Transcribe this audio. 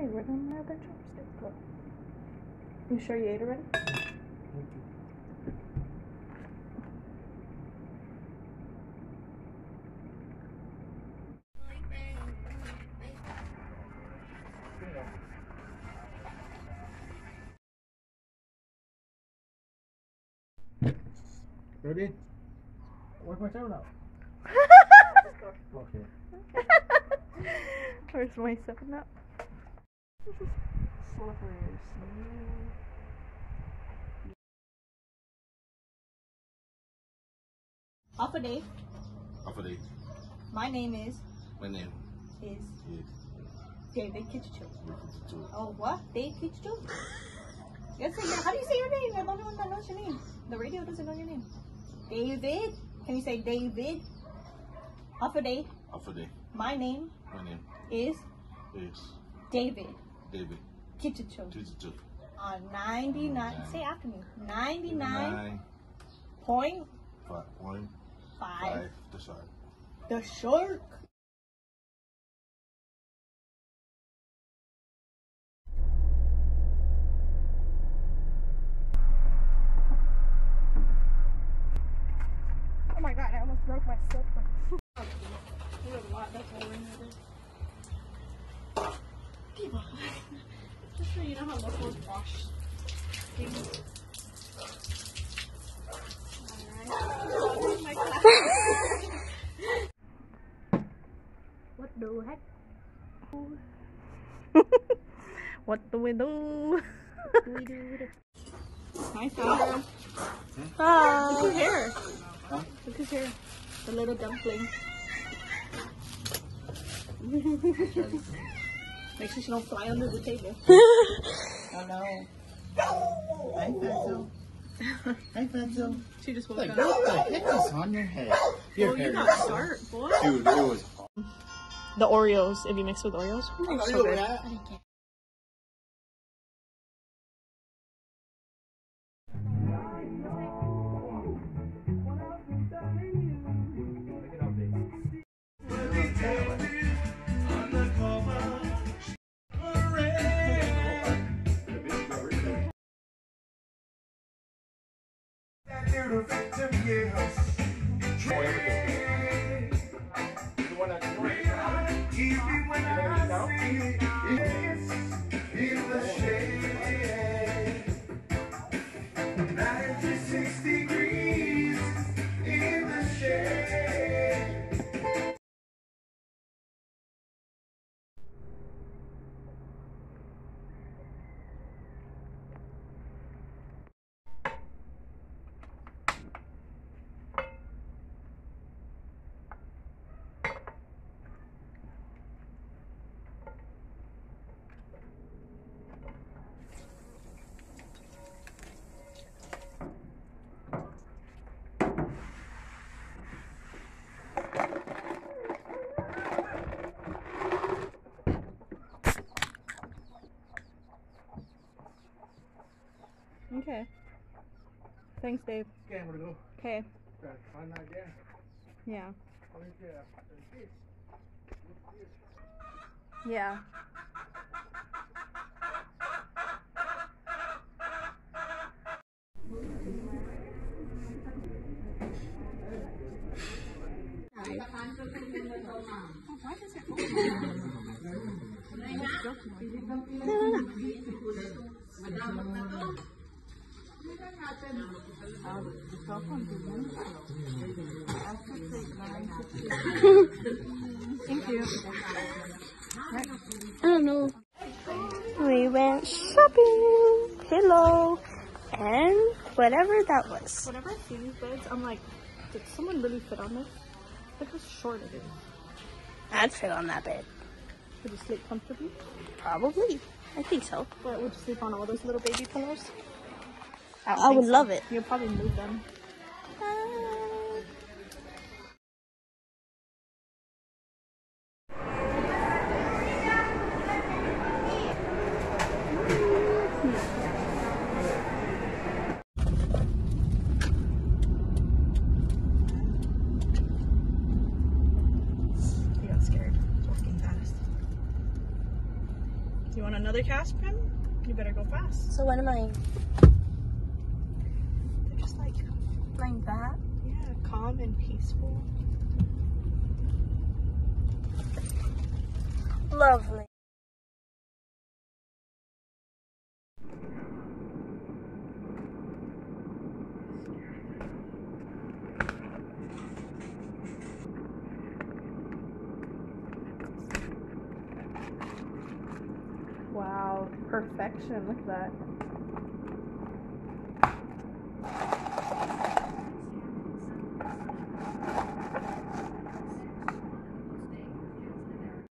Hey, where did my other chopstick go? You sure you ate already? Ready? Where's my seven up? Okay. Where's my seven up? This is slippery smooth. Off a day. Off of the My name is my name is is David Kitchicho. Oh, what? Dave Kitchicho? Yes, how do you say your name? I'm the only one that knows your name. The radio doesn't know your name. David. Can you say David? Off a day. Off of the My name my name is is David David Kitchicho. Tattoo. On 99. Say after me. 99.5. Nine five one five the side. The shark. Oh my god, I almost broke my slipper. Just so you know how locals wash things. Oh what the heck? what do we do? Hi, Sandra. Hi. Look hair. Look his hair. The little dumpling. Make sure she don't fly under the table. Oh no. Hi, Fatso. Hi, Fatso. She just woke Like, up. what the heck is on your head? Your Oh, you hair got is- start, boy. Dude, it was. The Oreos, if you mix with Oreos. Oh, so you good. That? Okay. Thanks, Dave. Okay, I'm gonna go. Okay. Find that again. Yeah. What is it? Yeah. Thank you. I don't know. We went shopping, pillow, and whatever that was. Whenever I see these beds, I'm like, did someone really fit on this? Look how short it is. I'd fit on that bed. Could you sleep comfortably? Probably. I think so. But would you sleep on all those little baby pillows? I, I would so. love it. You'll probably move them. You want another cast, Prim? You better go fast. So when am I? Like that? yeah, calm and peaceful. Lovely. Wow, perfection. Look at that.